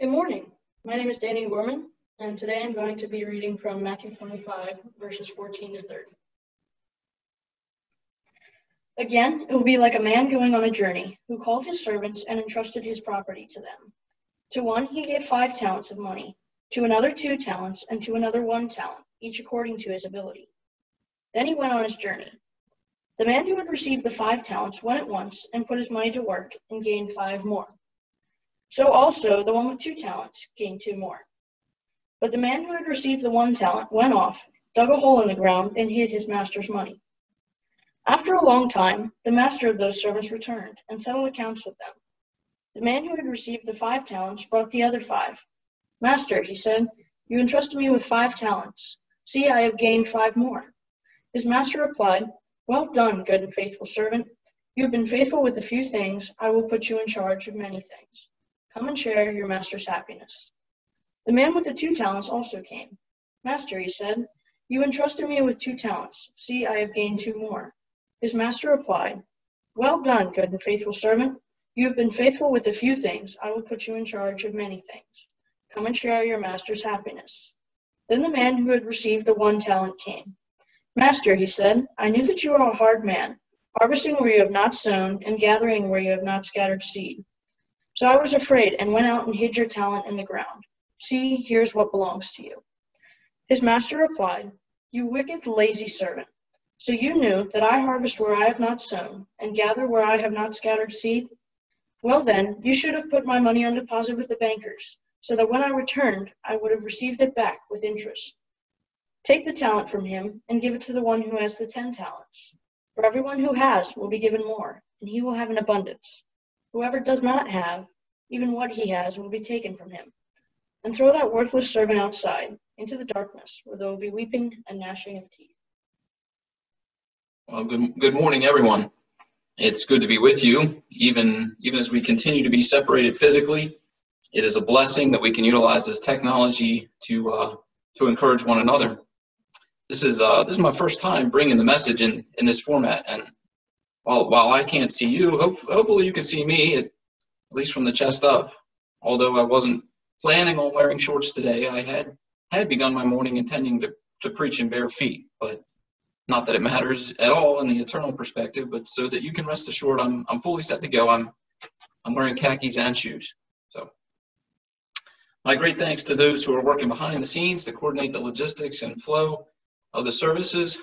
Good morning. My name is Danny Gorman, and today I'm going to be reading from Matthew 25, verses 14 to 30. Again, it will be like a man going on a journey, who called his servants and entrusted his property to them. To one he gave five talents of money, to another two talents, and to another one talent, each according to his ability. Then he went on his journey. The man who had received the five talents went at once and put his money to work and gained five more. So also the one with two talents gained two more. But the man who had received the one talent went off, dug a hole in the ground, and hid his master's money. After a long time, the master of those servants returned and settled accounts with them. The man who had received the five talents brought the other five. Master, he said, you entrusted me with five talents. See, I have gained five more. His master replied, Well done, good and faithful servant. You have been faithful with a few things. I will put you in charge of many things. Come and share your master's happiness. The man with the two talents also came. Master, he said, you entrusted me with two talents. See, I have gained two more. His master replied, Well done, good and faithful servant. You have been faithful with a few things. I will put you in charge of many things. Come and share your master's happiness. Then the man who had received the one talent came. Master, he said, I knew that you are a hard man, harvesting where you have not sown and gathering where you have not scattered seed. So I was afraid and went out and hid your talent in the ground. See, here's what belongs to you. His master replied, You wicked, lazy servant. So you knew that I harvest where I have not sown and gather where I have not scattered seed? Well, then, you should have put my money on deposit with the bankers, so that when I returned, I would have received it back with interest. Take the talent from him and give it to the one who has the ten talents. For everyone who has will be given more, and he will have an abundance. Whoever does not have, even what he has will be taken from him. And throw that worthless servant outside, into the darkness, where there will be weeping and gnashing of teeth. Well, good, good morning, everyone. It's good to be with you, even, even as we continue to be separated physically. It is a blessing that we can utilize this technology to, uh, to encourage one another. This is, uh, this is my first time bringing the message in, in this format, and while, while I can't see you, hope, hopefully you can see me, at, at least from the chest up. Although I wasn't planning on wearing shorts today, I had, had begun my morning intending to, to preach in bare feet. But not that it matters at all in the eternal perspective, but so that you can rest assured I'm, I'm fully set to go. I'm, I'm wearing khakis and shoes. So, my great thanks to those who are working behind the scenes to coordinate the logistics and flow of the services.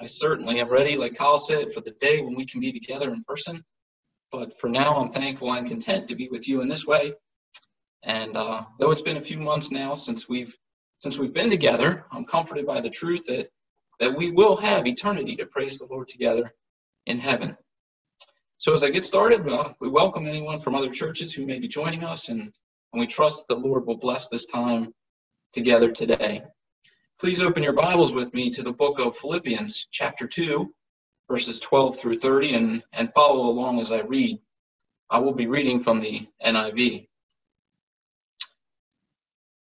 I certainly am ready, like Kyle said, for the day when we can be together in person. But for now, I'm thankful and content to be with you in this way. And uh, though it's been a few months now since we've since we've been together, I'm comforted by the truth that that we will have eternity to praise the Lord together in heaven. So as I get started, uh, we welcome anyone from other churches who may be joining us, and, and we trust the Lord will bless this time together today. Please open your Bibles with me to the book of Philippians, chapter 2, verses 12 through 30, and, and follow along as I read. I will be reading from the NIV.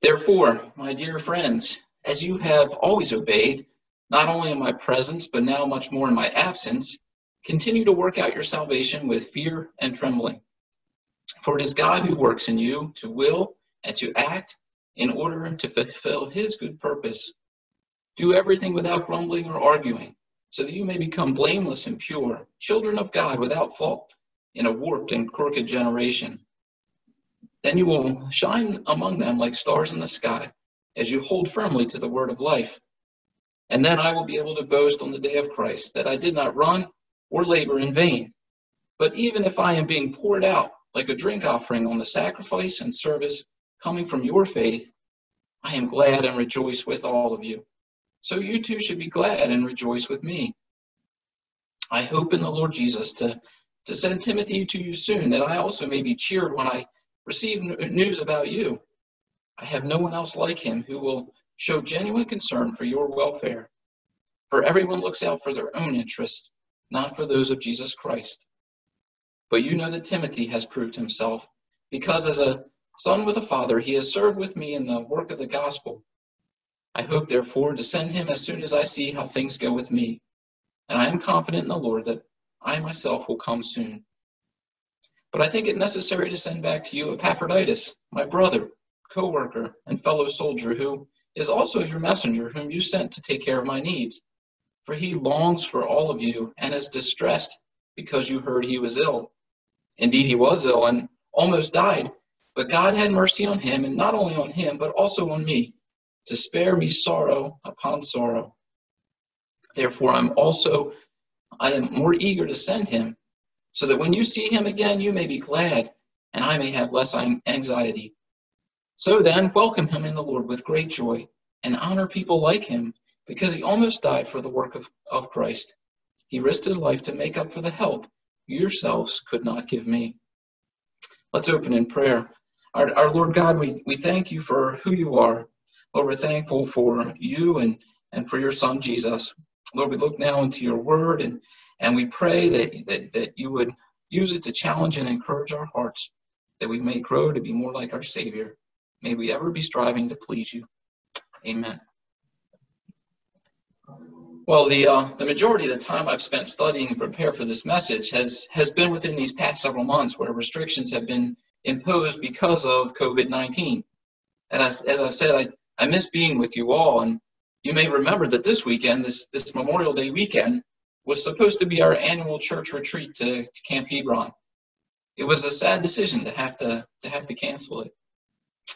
Therefore, my dear friends, as you have always obeyed, not only in my presence, but now much more in my absence, continue to work out your salvation with fear and trembling. For it is God who works in you to will and to act in order to fulfill his good purpose do everything without grumbling or arguing, so that you may become blameless and pure, children of God without fault, in a warped and crooked generation. Then you will shine among them like stars in the sky, as you hold firmly to the word of life. And then I will be able to boast on the day of Christ that I did not run or labor in vain. But even if I am being poured out like a drink offering on the sacrifice and service coming from your faith, I am glad and rejoice with all of you. So you too should be glad and rejoice with me. I hope in the Lord Jesus to, to send Timothy to you soon, that I also may be cheered when I receive news about you. I have no one else like him who will show genuine concern for your welfare. For everyone looks out for their own interests, not for those of Jesus Christ. But you know that Timothy has proved himself, because as a son with a father, he has served with me in the work of the gospel. I hope, therefore, to send him as soon as I see how things go with me. And I am confident in the Lord that I myself will come soon. But I think it necessary to send back to you Epaphroditus, my brother, co worker, and fellow soldier who is also your messenger, whom you sent to take care of my needs. For he longs for all of you and is distressed because you heard he was ill. Indeed, he was ill and almost died, but God had mercy on him, and not only on him, but also on me, to spare me sorrow upon sorrow. Therefore, I'm also I am more eager to send him, so that when you see him again, you may be glad, and I may have less anxiety. So then, welcome him in the Lord with great joy, and honor people like him, because he almost died for the work of, of Christ. He risked his life to make up for the help yourselves could not give me. Let's open in prayer. Our, our Lord God, we, we thank you for who you are. Lord, we're thankful for you and, and for your son, Jesus. Lord, we look now into your word and, and we pray that, that, that you would use it to challenge and encourage our hearts, that we may grow to be more like our Savior. May we ever be striving to please you. Amen. Well, the uh, the majority of the time I've spent studying and prepare for this message has has been within these past several months, where restrictions have been imposed because of COVID-19. And as, as I've said, I, I miss being with you all. And you may remember that this weekend, this this Memorial Day weekend, was supposed to be our annual church retreat to, to Camp Hebron. It was a sad decision to have to to have to cancel it.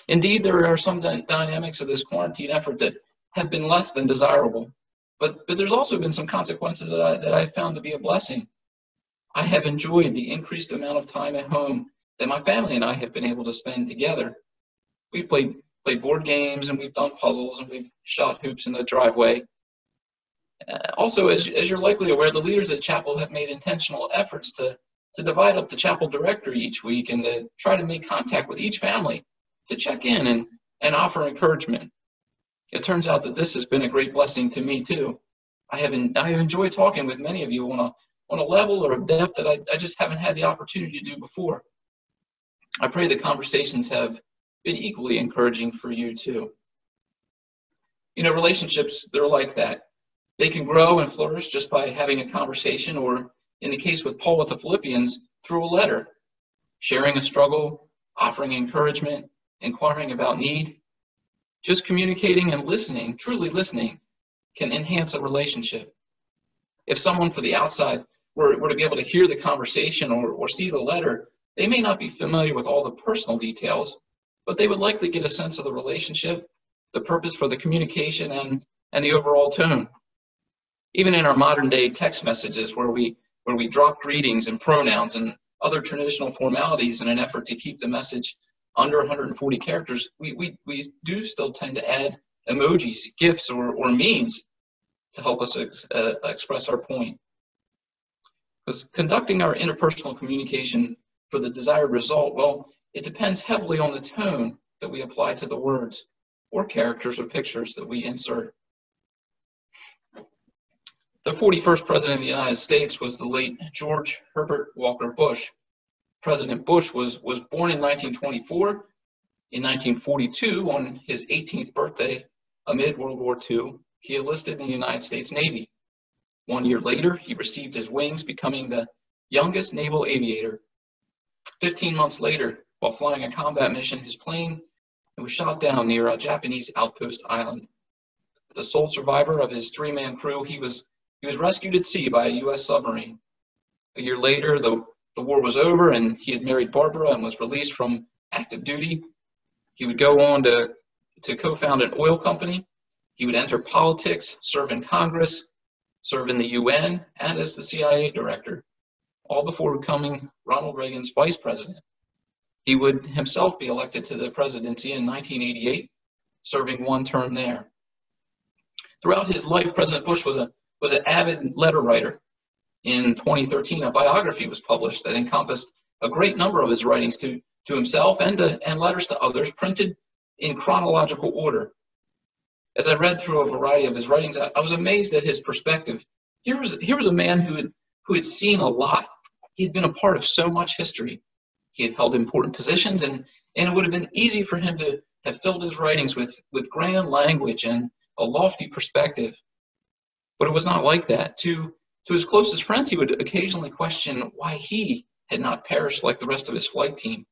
Indeed, there are some dynamics of this quarantine effort that have been less than desirable. But, but there's also been some consequences that I, that I found to be a blessing. I have enjoyed the increased amount of time at home that my family and I have been able to spend together. We've played, played board games and we've done puzzles and we've shot hoops in the driveway. Uh, also, as, as you're likely aware, the leaders at chapel have made intentional efforts to, to divide up the chapel directory each week and to try to make contact with each family to check in and, and offer encouragement it turns out that this has been a great blessing to me too. I have, in, I have enjoyed talking with many of you on a, on a level or a depth that I, I just haven't had the opportunity to do before. I pray the conversations have been equally encouraging for you too. You know, relationships, they're like that. They can grow and flourish just by having a conversation, or in the case with Paul with the Philippians, through a letter, sharing a struggle, offering encouragement, inquiring about need. Just communicating and listening, truly listening, can enhance a relationship. If someone for the outside were, were to be able to hear the conversation or, or see the letter, they may not be familiar with all the personal details, but they would likely get a sense of the relationship, the purpose for the communication, and, and the overall tone. Even in our modern day text messages where we, where we drop greetings and pronouns and other traditional formalities in an effort to keep the message under 140 characters, we, we, we do still tend to add emojis, GIFs, or, or memes to help us ex, uh, express our point. Because conducting our interpersonal communication for the desired result, well, it depends heavily on the tone that we apply to the words or characters or pictures that we insert. The 41st President of the United States was the late George Herbert Walker Bush. President Bush was, was born in 1924. In 1942, on his 18th birthday, amid World War II, he enlisted in the United States Navy. One year later, he received his wings, becoming the youngest naval aviator. 15 months later, while flying a combat mission, his plane was shot down near a Japanese outpost island. The sole survivor of his three-man crew, he was, he was rescued at sea by a U.S. submarine. A year later, the the war was over and he had married Barbara and was released from active duty. He would go on to, to co found an oil company. He would enter politics, serve in Congress, serve in the UN, and as the CIA director, all before becoming Ronald Reagan's vice president. He would himself be elected to the presidency in 1988, serving one term there. Throughout his life, President Bush was, a, was an avid letter writer in 2013, a biography was published that encompassed a great number of his writings to, to himself and, to, and letters to others, printed in chronological order. As I read through a variety of his writings, I, I was amazed at his perspective. Here was, here was a man who had, who had seen a lot. He had been a part of so much history. He had held important positions, and, and it would have been easy for him to have filled his writings with, with grand language and a lofty perspective. But it was not like that. To, to his closest friends, he would occasionally question why he had not perished like the rest of his flight team.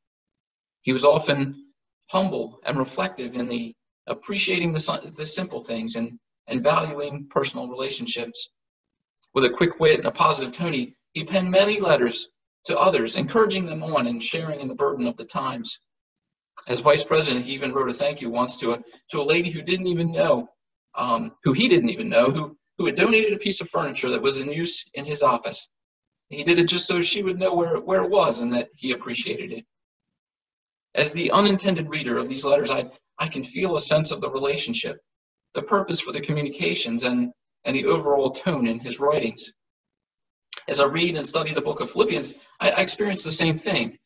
He was often humble and reflective in the appreciating the, the simple things and, and valuing personal relationships. With a quick wit and a positive tone, he, he penned many letters to others, encouraging them on and sharing in the burden of the times. As vice president, he even wrote a thank you once to a, to a lady who didn't even know, um, who he didn't even know, who, who had donated a piece of furniture that was in use in his office. He did it just so she would know where, where it was and that he appreciated it. As the unintended reader of these letters, I, I can feel a sense of the relationship, the purpose for the communications, and, and the overall tone in his writings. As I read and study the book of Philippians, I, I experience the same thing.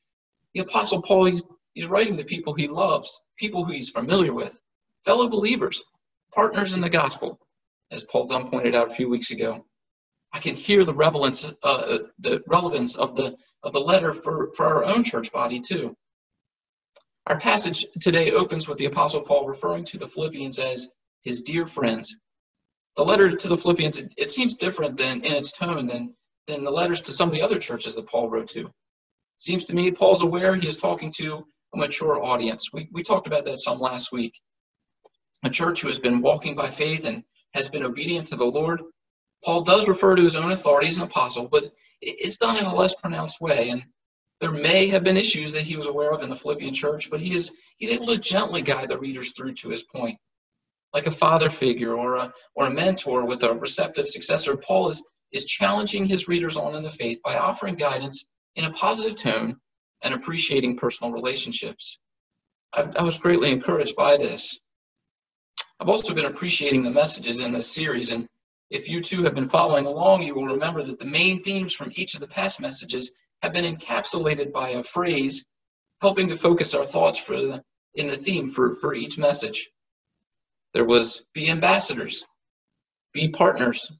The Apostle Paul, he's, he's writing to people he loves, people who he's familiar with, fellow believers, partners in the gospel, as Paul Dunn pointed out a few weeks ago. I can hear the relevance, uh, the relevance of the of the letter for, for our own church body too. Our passage today opens with the Apostle Paul referring to the Philippians as his dear friends. The letter to the Philippians, it, it seems different than in its tone than, than the letters to some of the other churches that Paul wrote to. Seems to me Paul's aware he is talking to a mature audience. We, we talked about that some last week. A church who has been walking by faith and has been obedient to the Lord. Paul does refer to his own authority as an apostle, but it's done in a less pronounced way. And there may have been issues that he was aware of in the Philippian church, but he is he's able to gently guide the readers through to his point. Like a father figure or a or a mentor with a receptive successor, Paul is is challenging his readers on in the faith by offering guidance in a positive tone and appreciating personal relationships. I, I was greatly encouraged by this. I've also been appreciating the messages in this series, and if you too have been following along, you will remember that the main themes from each of the past messages have been encapsulated by a phrase helping to focus our thoughts for the, in the theme for, for each message. There was be ambassadors, be partners,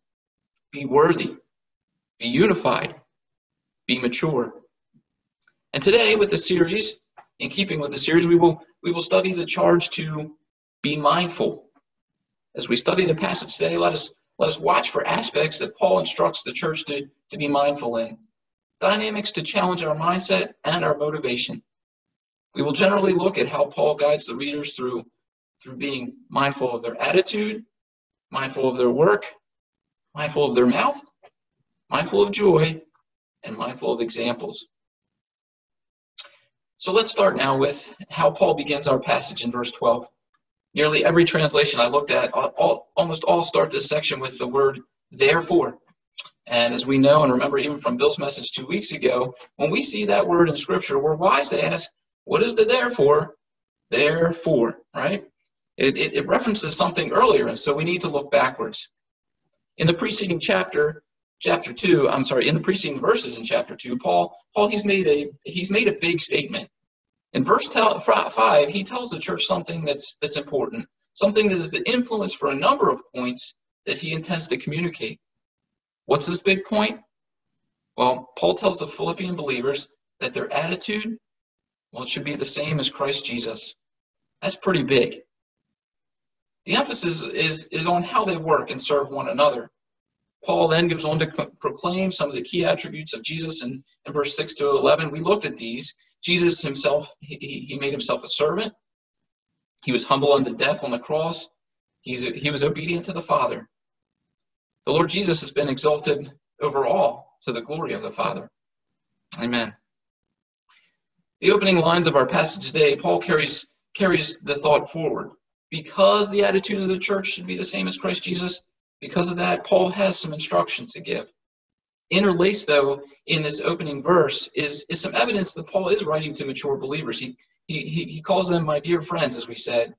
be worthy, be unified, be mature. And today with the series, in keeping with the series, we will we will study the charge to be mindful. As we study the passage today, let us let us watch for aspects that Paul instructs the church to, to be mindful in dynamics to challenge our mindset and our motivation. We will generally look at how Paul guides the readers through, through being mindful of their attitude, mindful of their work, mindful of their mouth, mindful of joy, and mindful of examples. So let's start now with how Paul begins our passage in verse 12. Nearly every translation I looked at, all, almost all start this section with the word therefore. And as we know and remember even from Bill's message two weeks ago, when we see that word in Scripture, we're wise to ask, what is the therefore? Therefore, right? It, it, it references something earlier, and so we need to look backwards. In the preceding chapter, chapter two, I'm sorry, in the preceding verses in chapter two, Paul, Paul, he's made a he's made a big statement. In verse five, he tells the church something that's that's important, something that is the influence for a number of points that he intends to communicate. What's this big point? Well, Paul tells the Philippian believers that their attitude, well, it should be the same as Christ Jesus. That's pretty big. The emphasis is, is on how they work and serve one another. Paul then goes on to proclaim some of the key attributes of Jesus in, in verse 6 to 11. We looked at these. Jesus himself, he, he made himself a servant. He was humble unto death on the cross. He's, he was obedient to the Father. The Lord Jesus has been exalted over all to the glory of the Father. Amen. The opening lines of our passage today, Paul carries, carries the thought forward. Because the attitude of the church should be the same as Christ Jesus, because of that, Paul has some instructions to give. Interlaced, though, in this opening verse is, is some evidence that Paul is writing to mature believers. He, he, he calls them my dear friends, as we said.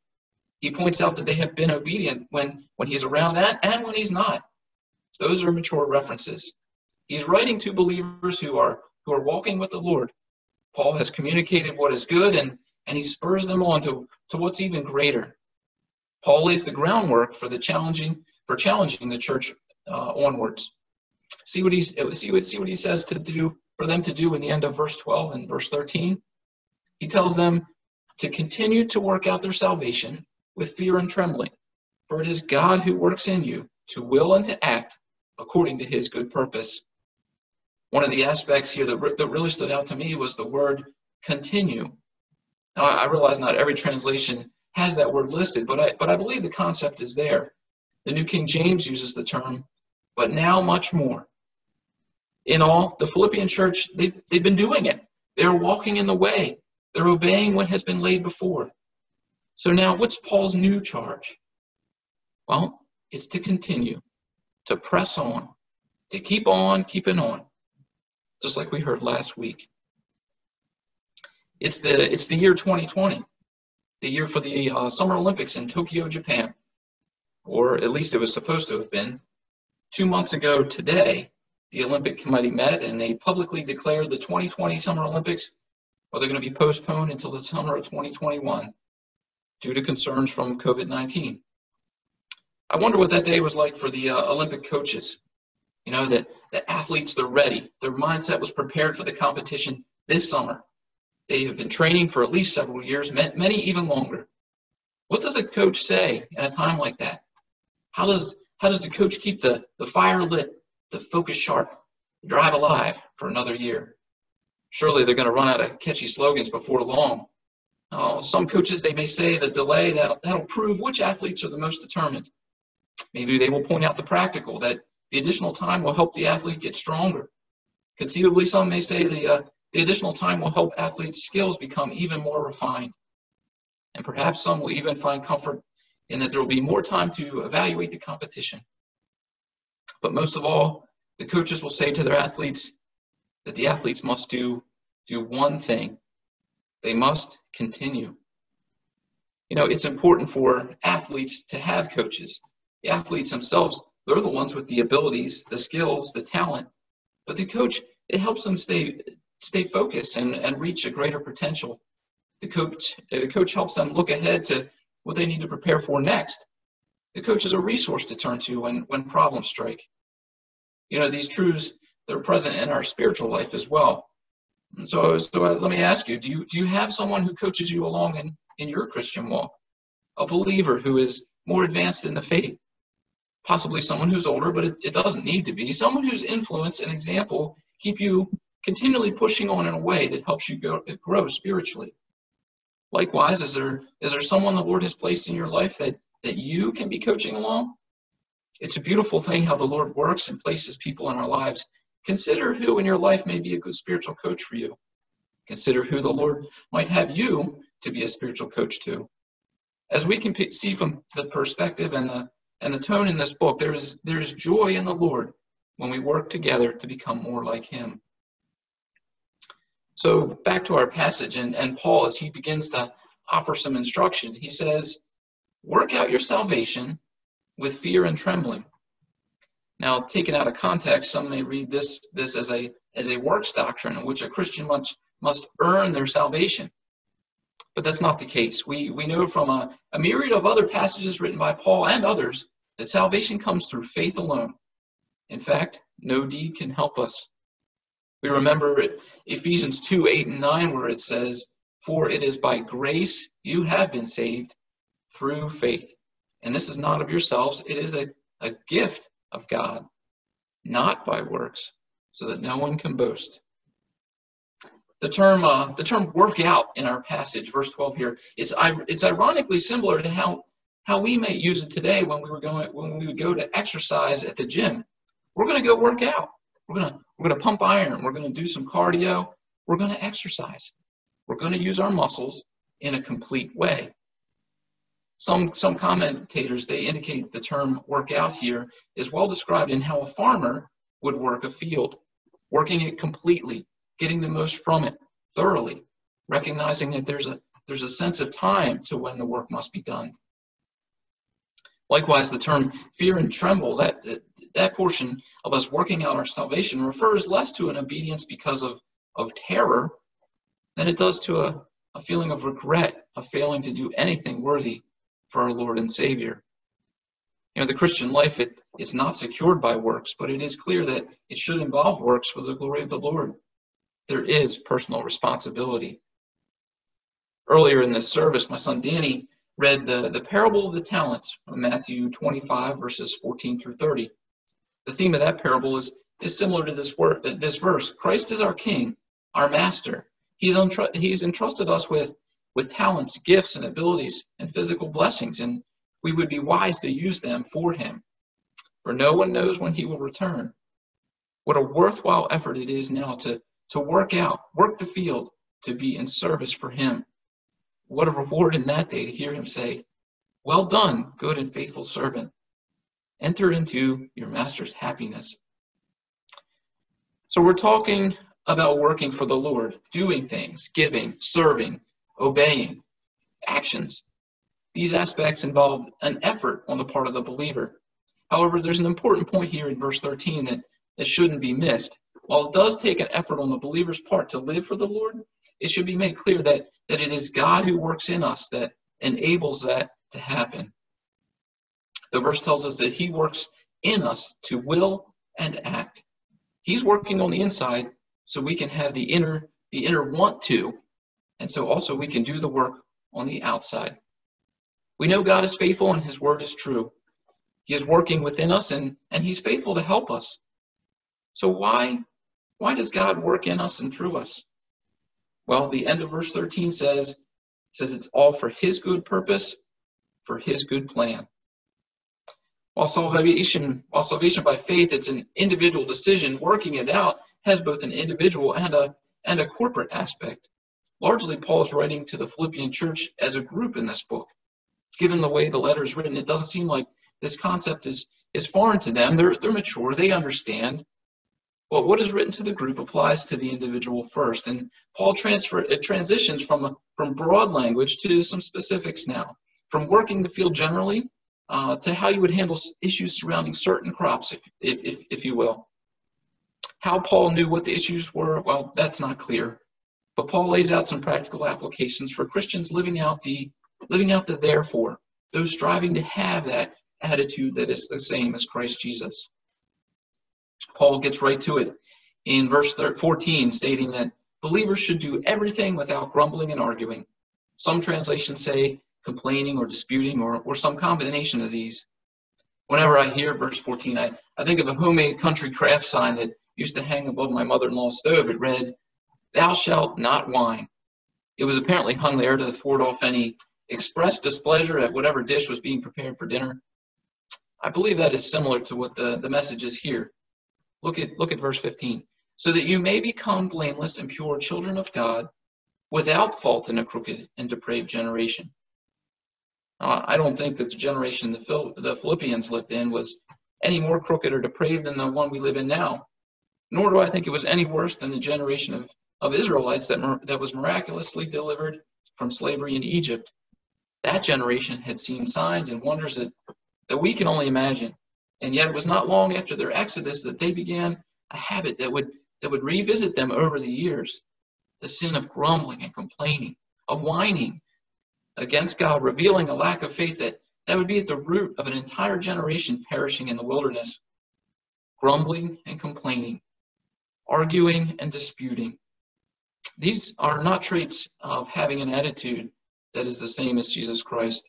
He points out that they have been obedient when, when he's around and, and when he's not. Those are mature references. He's writing to believers who are who are walking with the Lord. Paul has communicated what is good and, and he spurs them on to, to what's even greater. Paul lays the groundwork for the challenging for challenging the church uh, onwards. See what he's see what see what he says to do for them to do in the end of verse 12 and verse 13. He tells them to continue to work out their salvation with fear and trembling, for it is God who works in you to will and to act according to his good purpose. One of the aspects here that, that really stood out to me was the word continue. Now, I realize not every translation has that word listed, but I, but I believe the concept is there. The New King James uses the term, but now much more. In all, the Philippian church, they, they've been doing it. They're walking in the way. They're obeying what has been laid before. So now, what's Paul's new charge? Well, it's to continue, to press on, to keep on keeping on, just like we heard last week. It's the it's the year 2020, the year for the uh, Summer Olympics in Tokyo, Japan, or at least it was supposed to have been. Two months ago today, the Olympic Committee met and they publicly declared the 2020 Summer Olympics are they going to be postponed until the summer of 2021 due to concerns from COVID-19. I wonder what that day was like for the uh, Olympic coaches. You know, that the athletes, they're ready. Their mindset was prepared for the competition this summer. They have been training for at least several years, many even longer. What does a coach say in a time like that? How does how does the coach keep the, the fire lit, the focus sharp, drive alive for another year? Surely they're going to run out of catchy slogans before long. Uh, some coaches, they may say the delay, that'll, that'll prove which athletes are the most determined. Maybe they will point out the practical, that the additional time will help the athlete get stronger. Conceivably, some may say the, uh, the additional time will help athletes' skills become even more refined. And perhaps some will even find comfort in that there will be more time to evaluate the competition. But most of all, the coaches will say to their athletes that the athletes must do, do one thing they must continue. You know, it's important for athletes to have coaches. The athletes themselves, they're the ones with the abilities, the skills, the talent. But the coach, it helps them stay stay focused and, and reach a greater potential. The coach, the coach helps them look ahead to what they need to prepare for next. The coach is a resource to turn to when, when problems strike. You know, these truths, they're present in our spiritual life as well. And so, so uh, let me ask you, do you, do you have someone who coaches you along in, in your Christian walk? A believer who is more advanced in the faith? Possibly someone who's older, but it, it doesn't need to be. Someone whose influence and example keep you continually pushing on in a way that helps you go, grow spiritually. Likewise, is there, is there someone the Lord has placed in your life that, that you can be coaching along? It's a beautiful thing how the Lord works and places people in our lives Consider who in your life may be a good spiritual coach for you. Consider who the Lord might have you to be a spiritual coach to. As we can see from the perspective and the and the tone in this book, there is there is joy in the Lord when we work together to become more like Him. So back to our passage, and, and Paul, as he begins to offer some instruction, he says, Work out your salvation with fear and trembling. Now, taken out of context, some may read this, this as, a, as a works doctrine in which a Christian must, must earn their salvation. But that's not the case. We, we know from a, a myriad of other passages written by Paul and others that salvation comes through faith alone. In fact, no deed can help us. We remember Ephesians 2 8 and 9, where it says, For it is by grace you have been saved through faith. And this is not of yourselves, it is a, a gift of God, not by works, so that no one can boast. The term, uh, the term work out in our passage, verse 12 here, it's, it's ironically similar to how, how we may use it today when we were going, when we would go to exercise at the gym. We're going to go work out. We're going to, we're going to pump iron. We're going to do some cardio. We're going to exercise. We're going to use our muscles in a complete way. Some, some commentators, they indicate the term work out here is well described in how a farmer would work a field, working it completely, getting the most from it thoroughly, recognizing that there's a, there's a sense of time to when the work must be done. Likewise, the term fear and tremble, that, that portion of us working out our salvation refers less to an obedience because of, of terror than it does to a, a feeling of regret of failing to do anything worthy for our Lord and Savior. You know, the Christian life it is not secured by works, but it is clear that it should involve works for the glory of the Lord. There is personal responsibility. Earlier in this service, my son Danny read the, the parable of the talents from Matthew 25, verses 14 through 30. The theme of that parable is, is similar to this, word, this verse. Christ is our King, our Master. He's, untru- he's entrusted us with with talents, gifts, and abilities and physical blessings, and we would be wise to use them for him. For no one knows when he will return. What a worthwhile effort it is now to, to work out, work the field, to be in service for him. What a reward in that day to hear him say, Well done, good and faithful servant. Enter into your master's happiness. So we're talking about working for the Lord, doing things, giving, serving, obeying, actions. These aspects involve an effort on the part of the believer. However, there's an important point here in verse 13 that, that shouldn't be missed. While it does take an effort on the believer's part to live for the Lord, it should be made clear that, that it is God who works in us that enables that to happen. The verse tells us that He works in us to will and act. He's working on the inside so we can have the inner the inner want to and so also we can do the work on the outside. We know God is faithful and his word is true. He is working within us and, and he's faithful to help us. So why why does God work in us and through us? Well, the end of verse 13 says says it's all for his good purpose, for his good plan. While salvation, while salvation by faith, it's an individual decision, working it out has both an individual and a and a corporate aspect. Largely, Paul is writing to the Philippian church as a group in this book. Given the way the letter is written, it doesn't seem like this concept is, is foreign to them. They're, they're mature, they understand. But what is written to the group applies to the individual first. And Paul transfer it transitions from, a, from broad language to some specifics now. From working the field generally uh, to how you would handle issues surrounding certain crops, if, if, if, if you will. How Paul knew what the issues were, well, that's not clear. But Paul lays out some practical applications for Christians living out the living out the therefore, those striving to have that attitude that is the same as Christ Jesus. Paul gets right to it in verse 14, stating that believers should do everything without grumbling and arguing. Some translations say complaining or disputing or, or some combination of these. Whenever I hear verse 14, I, I think of a homemade country craft sign that used to hang above my mother in law's stove. It read, Thou shalt not whine. It was apparently hung there to thwart off any expressed displeasure at whatever dish was being prepared for dinner. I believe that is similar to what the, the message is here. Look at, look at verse 15. So that you may become blameless and pure children of God, without fault in a crooked and depraved generation. I don't think that the generation the, Phil, the Philippians lived in was any more crooked or depraved than the one we live in now. Nor do I think it was any worse than the generation of of Israelites that, that was miraculously delivered from slavery in Egypt. That generation had seen signs and wonders that, that we can only imagine. And yet it was not long after their exodus that they began a habit that would, that would revisit them over the years the sin of grumbling and complaining, of whining against God, revealing a lack of faith that, that would be at the root of an entire generation perishing in the wilderness. Grumbling and complaining, arguing and disputing, these are not traits of having an attitude that is the same as Jesus Christ.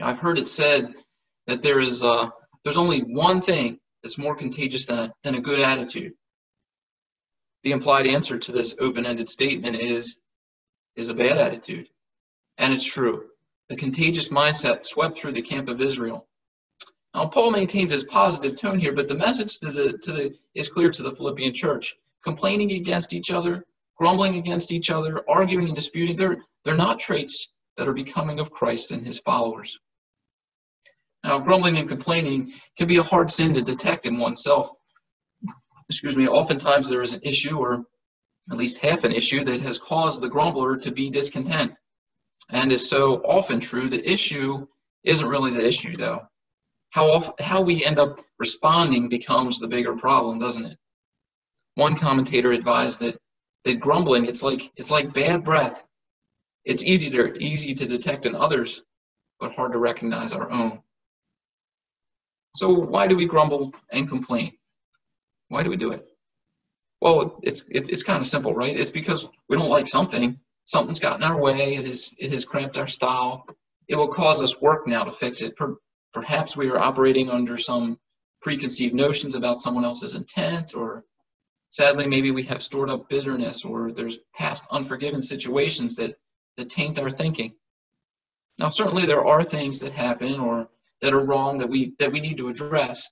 I've heard it said that there is uh, there's only one thing that's more contagious than a, than a good attitude. The implied answer to this open-ended statement is is a bad attitude, and it's true. The contagious mindset swept through the camp of Israel. Now Paul maintains his positive tone here, but the message to the to the is clear to the Philippian church: complaining against each other, grumbling against each other, arguing and disputing. They're, they're not traits that are becoming of Christ and his followers. Now, grumbling and complaining can be a hard sin to detect in oneself. Excuse me, oftentimes there is an issue, or at least half an issue, that has caused the grumbler to be discontent. And is so often true, the issue isn't really the issue, though. How, often, how we end up responding becomes the bigger problem, doesn't it? One commentator advised that that grumbling it's like it's like bad breath. It's easy to easy to detect in others but hard to recognize our own. So why do we grumble and complain? Why do we do it? Well it's it's, it's kind of simple right? It's because we don't like something something's gotten our way it has it has cramped our style it will cause us work now to fix it perhaps we are operating under some preconceived notions about someone else's intent or Sadly, maybe we have stored up bitterness or there's past unforgiven situations that, that taint our thinking. Now, certainly there are things that happen or that are wrong that we that we need to address.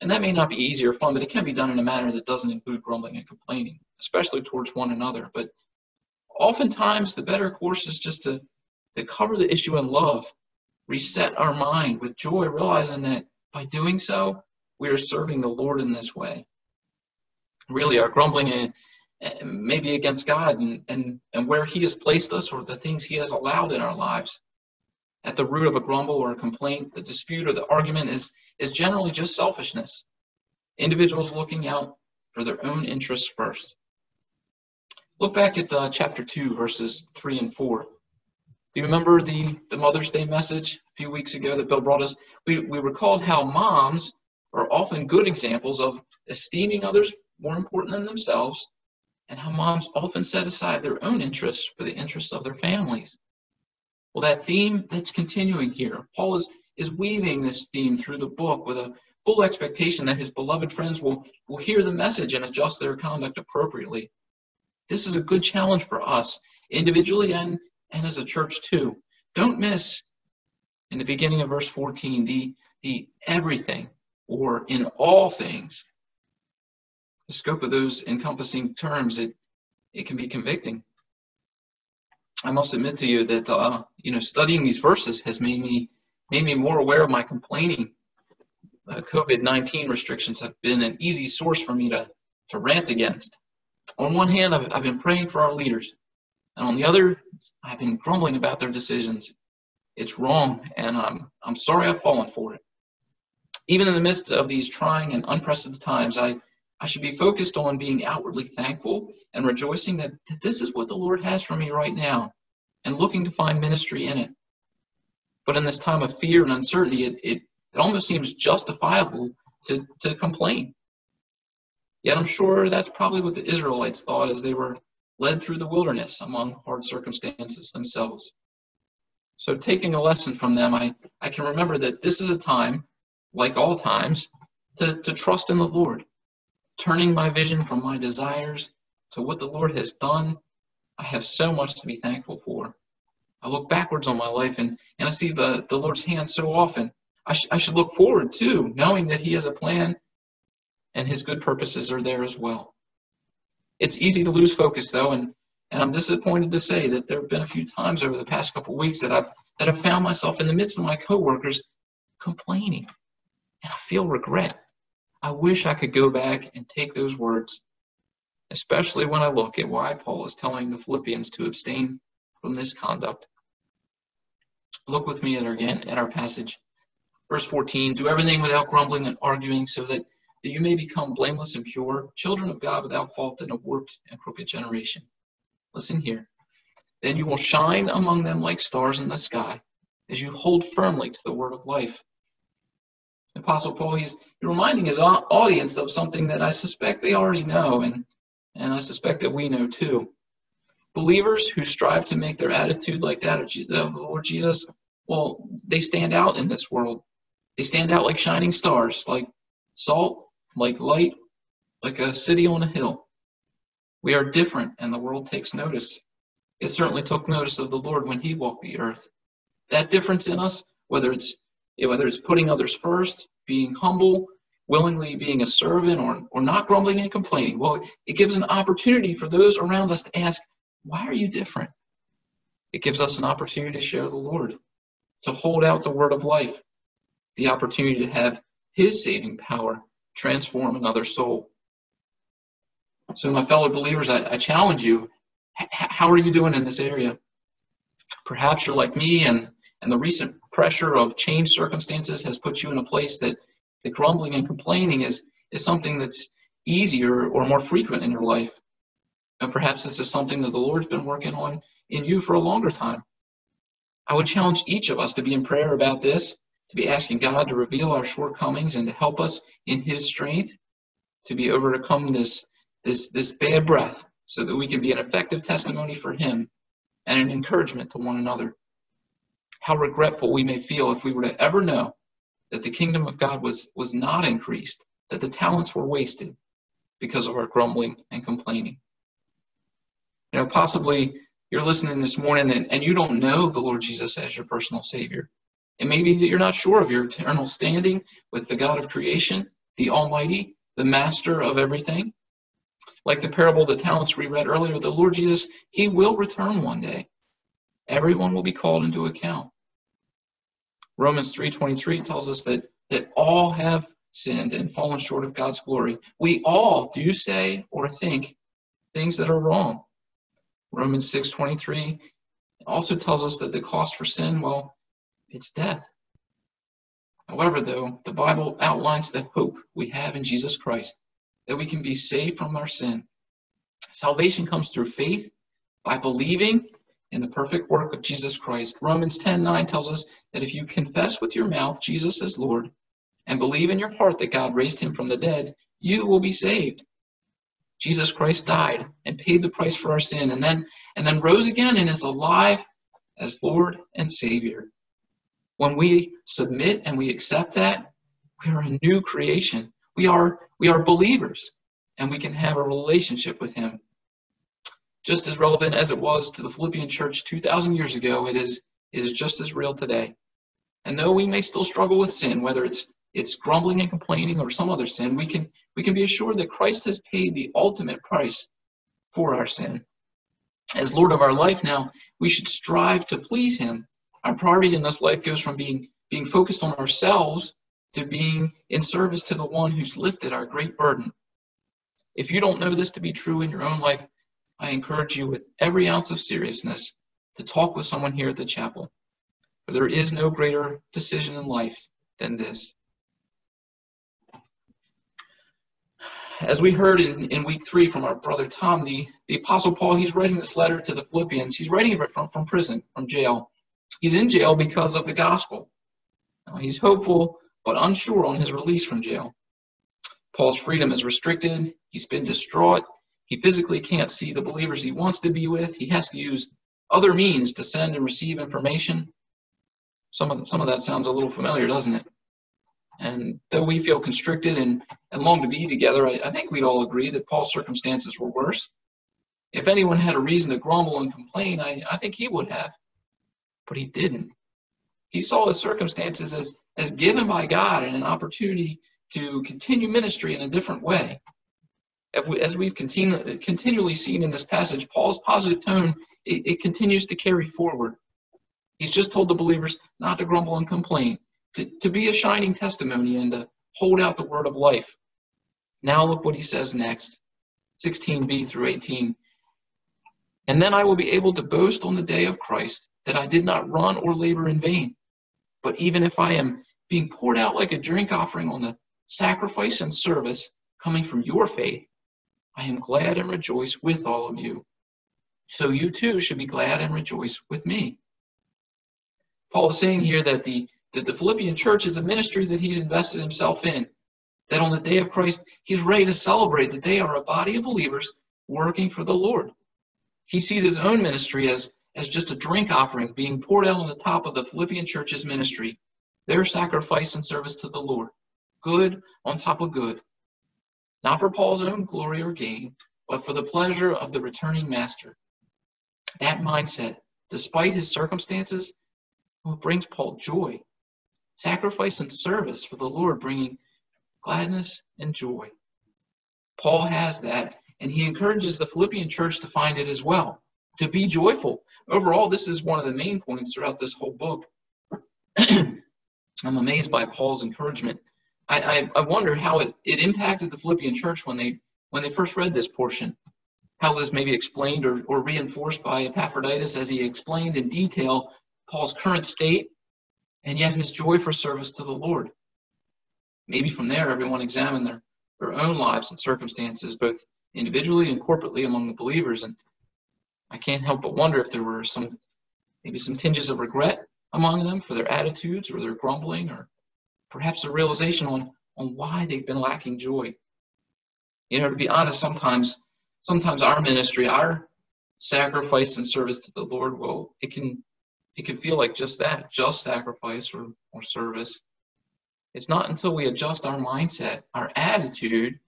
And that may not be easy or fun, but it can be done in a manner that doesn't include grumbling and complaining, especially towards one another. But oftentimes the better course is just to, to cover the issue in love, reset our mind with joy, realizing that by doing so, we are serving the Lord in this way. Really, our grumbling and maybe against God and, and, and where He has placed us or the things He has allowed in our lives. At the root of a grumble or a complaint, the dispute or the argument is, is generally just selfishness. Individuals looking out for their own interests first. Look back at uh, chapter 2, verses 3 and 4. Do you remember the, the Mother's Day message a few weeks ago that Bill brought us? We, we recalled how moms are often good examples of esteeming others more important than themselves, and how moms often set aside their own interests for the interests of their families. Well, that theme that's continuing here. Paul is, is weaving this theme through the book with a full expectation that his beloved friends will, will hear the message and adjust their conduct appropriately. This is a good challenge for us, individually and, and as a church too. Don't miss in the beginning of verse 14 the, the everything or in all things. The scope of those encompassing terms, it, it can be convicting. I must admit to you that uh, you know studying these verses has made me made me more aware of my complaining. Uh, COVID nineteen restrictions have been an easy source for me to to rant against. On one hand, I've, I've been praying for our leaders, and on the other, I've been grumbling about their decisions. It's wrong, and I'm I'm sorry I've fallen for it. Even in the midst of these trying and unprecedented times, I, I should be focused on being outwardly thankful and rejoicing that, that this is what the Lord has for me right now and looking to find ministry in it. But in this time of fear and uncertainty, it, it, it almost seems justifiable to, to complain. Yet I'm sure that's probably what the Israelites thought as they were led through the wilderness among hard circumstances themselves. So, taking a lesson from them, I, I can remember that this is a time like all times, to, to trust in the Lord, turning my vision from my desires to what the Lord has done. I have so much to be thankful for. I look backwards on my life and, and I see the, the Lord's hand so often. I, sh- I should look forward too, knowing that He has a plan and His good purposes are there as well. It's easy to lose focus though, and, and I'm disappointed to say that there have been a few times over the past couple weeks that I've that I've found myself in the midst of my coworkers complaining and I feel regret. I wish I could go back and take those words, especially when I look at why Paul is telling the Philippians to abstain from this conduct. Look with me at our, again at our passage. Verse 14 Do everything without grumbling and arguing, so that, that you may become blameless and pure, children of God without fault in a warped and crooked generation. Listen here. Then you will shine among them like stars in the sky as you hold firmly to the word of life Apostle Paul, he's reminding his audience of something that I suspect they already know, and, and I suspect that we know too. Believers who strive to make their attitude like that of the Lord Jesus, well, they stand out in this world. They stand out like shining stars, like salt, like light, like a city on a hill. We are different, and the world takes notice. It certainly took notice of the Lord when he walked the earth. That difference in us, whether it's whether it's putting others first, being humble, willingly being a servant, or, or not grumbling and complaining. Well, it gives an opportunity for those around us to ask, why are you different? It gives us an opportunity to share the Lord, to hold out the word of life, the opportunity to have his saving power transform another soul. So, my fellow believers, I, I challenge you h- how are you doing in this area? Perhaps you're like me and and the recent pressure of changed circumstances has put you in a place that the grumbling and complaining is, is something that's easier or more frequent in your life. And perhaps this is something that the Lord's been working on in you for a longer time. I would challenge each of us to be in prayer about this, to be asking God to reveal our shortcomings and to help us in His strength to be overcome this, this, this bad breath so that we can be an effective testimony for Him and an encouragement to one another how regretful we may feel if we were to ever know that the kingdom of God was, was not increased, that the talents were wasted because of our grumbling and complaining. You know, possibly you're listening this morning and, and you don't know the Lord Jesus as your personal Savior. And that you're not sure of your eternal standing with the God of creation, the Almighty, the Master of everything. Like the parable of the talents we read earlier, the Lord Jesus, He will return one day. Everyone will be called into account. Romans 3.23 tells us that, that all have sinned and fallen short of God's glory. We all do say or think things that are wrong. Romans 6:23 also tells us that the cost for sin, well, it's death. However, though, the Bible outlines the hope we have in Jesus Christ, that we can be saved from our sin. Salvation comes through faith by believing in the perfect work of Jesus Christ. Romans 10:9 tells us that if you confess with your mouth Jesus as Lord and believe in your heart that God raised him from the dead, you will be saved. Jesus Christ died and paid the price for our sin and then and then rose again and is alive as Lord and Savior. When we submit and we accept that, we are a new creation. We are we are believers and we can have a relationship with him. Just as relevant as it was to the Philippian church 2000 years ago, it is is just as real today. And though we may still struggle with sin, whether it's it's grumbling and complaining or some other sin, we can we can be assured that Christ has paid the ultimate price for our sin. As Lord of our life now, we should strive to please him. Our priority in this life goes from being being focused on ourselves to being in service to the one who's lifted our great burden. If you don't know this to be true in your own life, I encourage you with every ounce of seriousness to talk with someone here at the chapel. For there is no greater decision in life than this. as we heard in, in week three from our brother Tom, the, the Apostle Paul, he's writing this letter to the Philippians. He's writing it from, from prison, from jail. He's in jail because of the gospel. Now, he's hopeful but unsure on his release from jail. Paul's freedom is restricted. He's been distraught. He physically can't see the believers he wants to be with. He has to use other means to send and receive information. Some of, some of that sounds a little familiar, doesn't it? And though we feel constricted and, and long to be together, I, I think we'd all agree that Paul's circumstances were worse. If anyone had a reason to grumble and complain, I, I think he would have. But he didn't. He saw his circumstances as, as given by God and an opportunity to continue ministry in a different way. As we've continu- continually seen in this passage, Paul's positive tone, it, it continues to carry forward. He's just told the believers not to grumble and complain, to, to be a shining testimony and to hold out the word of life. Now look what he says next 16b through 18. And then I will be able to boast on the day of Christ that I did not run or labor in vain. But even if I am being poured out like a drink offering on the sacrifice and service coming from your faith, I am glad and rejoice with all of you. So you too should be glad and rejoice with me. Paul is saying here that the that the Philippian church is a ministry that he's invested himself in. That on the day of Christ, he's ready to celebrate that they are a body of believers working for the Lord. He sees his own ministry as, as just a drink offering being poured out on the top of the Philippian church's ministry, their sacrifice and service to the Lord. Good on top of good. Not for Paul's own glory or gain, but for the pleasure of the returning master. That mindset, despite his circumstances, brings Paul joy sacrifice and service for the Lord, bringing gladness and joy. Paul has that, and he encourages the Philippian church to find it as well, to be joyful. Overall, this is one of the main points throughout this whole book. I'm amazed by Paul's encouragement. I, I, I, wonder how it, it impacted the Philippian church when they when they first read this portion. How it was maybe explained or, or reinforced by Epaphroditus as he explained in detail Paul's current state and yet his joy for service to the Lord. Maybe from there, everyone examined their, their own lives and circumstances, both individually and corporately among the believers. And I can't help but wonder if there were some, maybe some tinges of regret among them for their attitudes or their grumbling, or perhaps a realization on, on why they've been lacking joy. You know, to be honest, sometimes, sometimes our ministry, our sacrifice and service to the Lord, well, it can it can feel like just that, just sacrifice or, or service. It's not until we adjust our mindset, our attitude,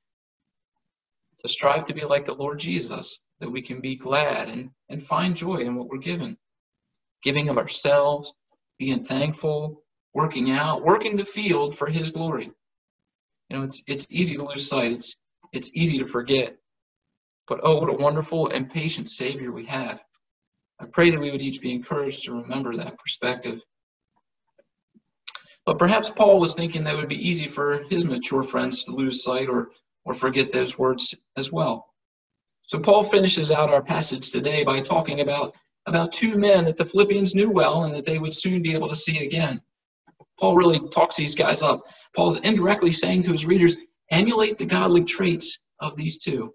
to strive to be like the Lord Jesus, that we can be glad and, and find joy in what we're given. Giving of ourselves, being thankful, working out, working the field for His glory. You know, it's it's easy to lose sight. It's it's easy to forget. But oh, what a wonderful and patient Savior we have. I pray that we would each be encouraged to remember that perspective. But perhaps Paul was thinking that it would be easy for his mature friends to lose sight or, or forget those words as well. So Paul finishes out our passage today by talking about, about two men that the Philippians knew well and that they would soon be able to see again. Paul really talks these guys up. Paul's indirectly saying to his readers, emulate the godly traits of these two.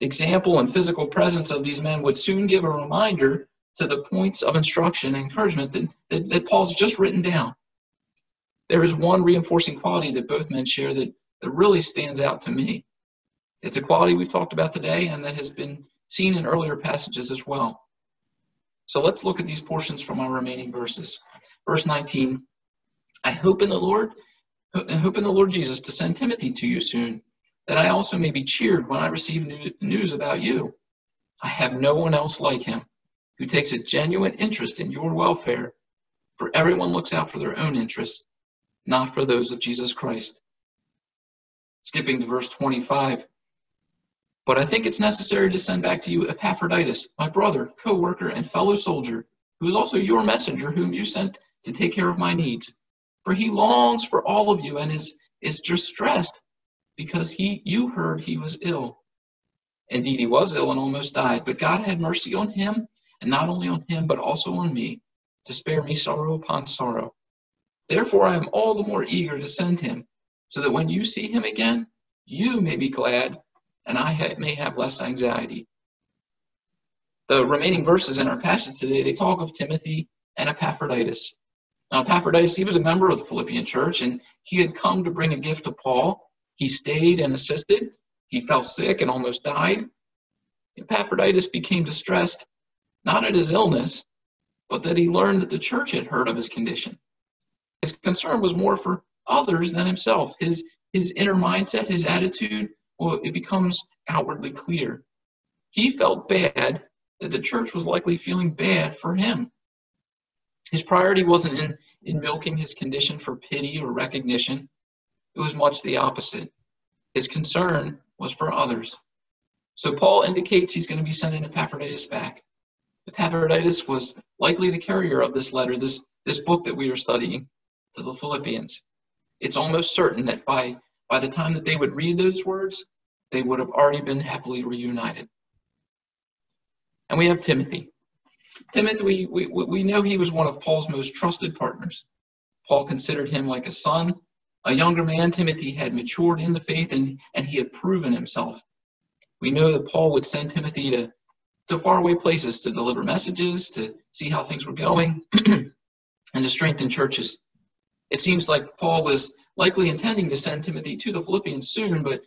The example and physical presence of these men would soon give a reminder to the points of instruction and encouragement that, that, that Paul's just written down. There is one reinforcing quality that both men share that, that really stands out to me. It's a quality we've talked about today and that has been seen in earlier passages as well. So let's look at these portions from our remaining verses. Verse 19 I hope in the Lord, I hope in the Lord Jesus to send Timothy to you soon, that I also may be cheered when I receive news about you. I have no one else like him who takes a genuine interest in your welfare, for everyone looks out for their own interests, not for those of Jesus Christ. Skipping to verse 25. But I think it's necessary to send back to you Epaphroditus, my brother, co worker, and fellow soldier, who is also your messenger, whom you sent to take care of my needs. For he longs for all of you and is, is distressed because he you heard he was ill. Indeed, he was ill and almost died, but God had mercy on him, and not only on him, but also on me, to spare me sorrow upon sorrow. Therefore, I am all the more eager to send him, so that when you see him again, you may be glad, and I ha- may have less anxiety. The remaining verses in our passage today, they talk of Timothy and Epaphroditus. Now, Epaphroditus, he was a member of the Philippian church, and he had come to bring a gift to Paul, he stayed and assisted. He fell sick and almost died. Epaphroditus became distressed, not at his illness, but that he learned that the church had heard of his condition. His concern was more for others than himself. His, his inner mindset, his attitude, well, it becomes outwardly clear. He felt bad that the church was likely feeling bad for him. His priority wasn't in, in milking his condition for pity or recognition. It was much the opposite. His concern was for others. So Paul indicates he's going to be sending Epaphroditus back. Epaphroditus was likely the carrier of this letter, this, this book that we are studying to the Philippians. It's almost certain that by, by the time that they would read those words, they would have already been happily reunited. And we have Timothy. Timothy, we, we, we know he was one of Paul's most trusted partners. Paul considered him like a son a younger man, Timothy, had matured in the faith and, and he had proven himself. We know that Paul would send Timothy to, to faraway places to deliver messages, to see how things were going, and to strengthen churches. It seems like Paul was likely intending to send Timothy to the Philippians soon, but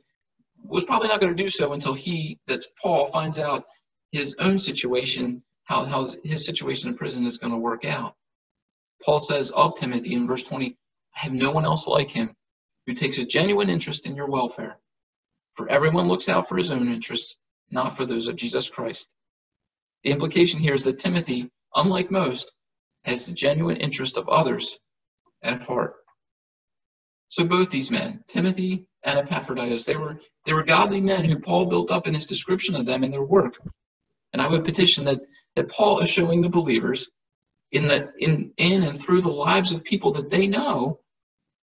was probably not going to do so until he, that's Paul, finds out his own situation, how, how his situation in prison is going to work out. Paul says of Timothy in verse 20, I have no one else like him who takes a genuine interest in your welfare. For everyone looks out for his own interests, not for those of Jesus Christ. The implication here is that Timothy, unlike most, has the genuine interest of others at heart. So both these men, Timothy and Epaphroditus, they were they were godly men who Paul built up in his description of them in their work. And I would petition that, that Paul is showing the believers in the in in and through the lives of people that they know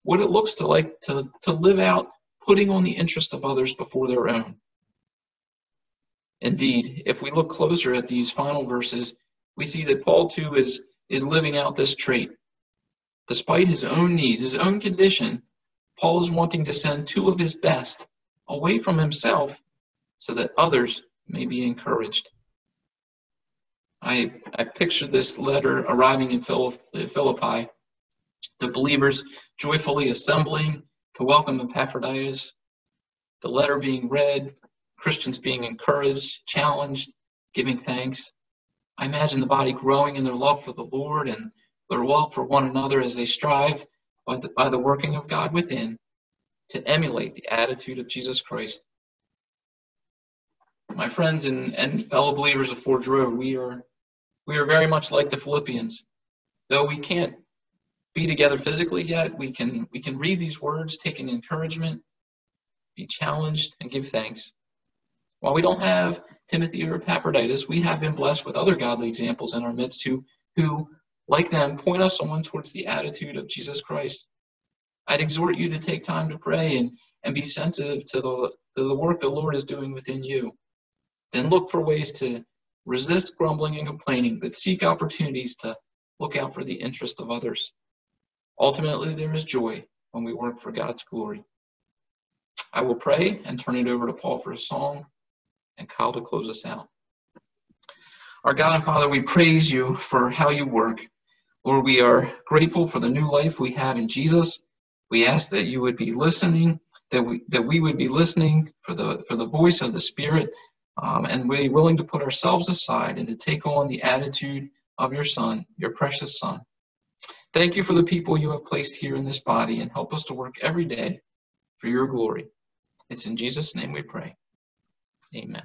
what it looks to like to, to live out putting on the interest of others before their own. Indeed, if we look closer at these final verses, we see that Paul too is, is living out this trait. Despite his own needs, his own condition, Paul is wanting to send two of his best away from himself so that others may be encouraged. I, I picture this letter arriving in Philippi the believers joyfully assembling to welcome Epaphroditus, the letter being read, Christians being encouraged, challenged, giving thanks. I imagine the body growing in their love for the Lord and their love for one another as they strive by the, by the working of God within to emulate the attitude of Jesus Christ. My friends and, and fellow believers of Forge Road, we are we are very much like the Philippians. Though we can't be together physically yet, we can we can read these words, take an encouragement, be challenged, and give thanks. While we don't have Timothy or Epaphroditus, we have been blessed with other godly examples in our midst who, who, like them, point us on towards the attitude of Jesus Christ. I'd exhort you to take time to pray and, and be sensitive to the, to the work the Lord is doing within you. Then look for ways to resist grumbling and complaining, but seek opportunities to look out for the interest of others. Ultimately, there is joy when we work for God's glory. I will pray and turn it over to Paul for a song and Kyle to close us out. Our God and Father, we praise you for how you work. Lord, we are grateful for the new life we have in Jesus. We ask that you would be listening, that we that we would be listening for the for the voice of the Spirit, um, and be willing to put ourselves aside and to take on the attitude of your Son, your precious Son. Thank you for the people you have placed here in this body, and help us to work every day for your glory. It's in Jesus' name we pray. Amen.